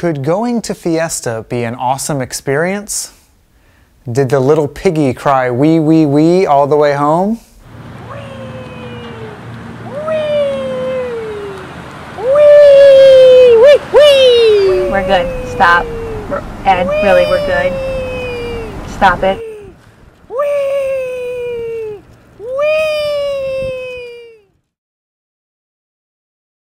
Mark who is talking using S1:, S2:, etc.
S1: Could going to Fiesta be an awesome experience? Did the little piggy cry wee wee wee all the way home?
S2: We're good. Stop. And really, we're good. Stop it.